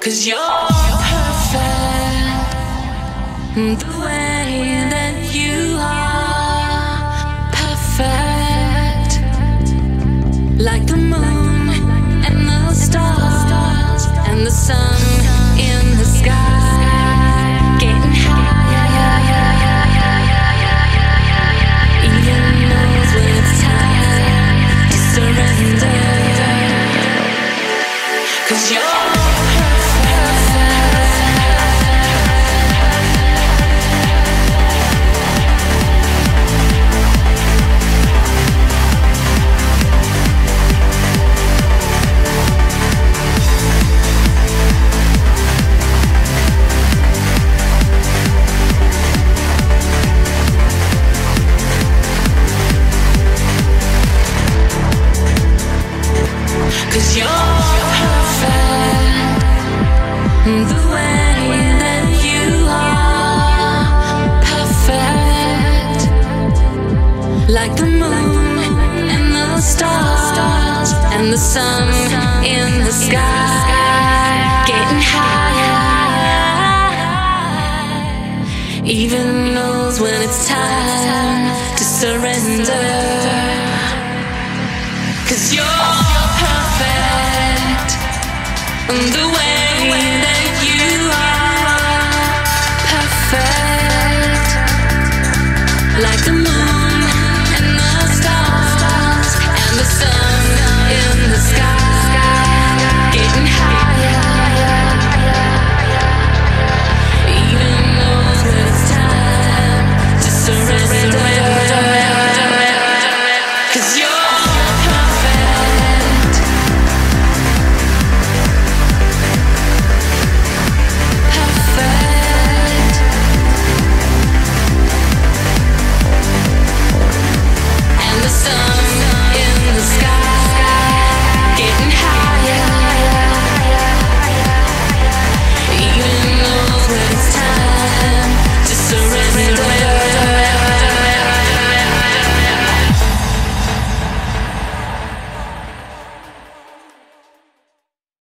Cause you're perfect the way that you are. Perfect. Like the moon and the stars and the sun Like the moon and the stars and the sun in the sky. Getting higher. Even knows when it's time to surrender. Cause you're perfect the way that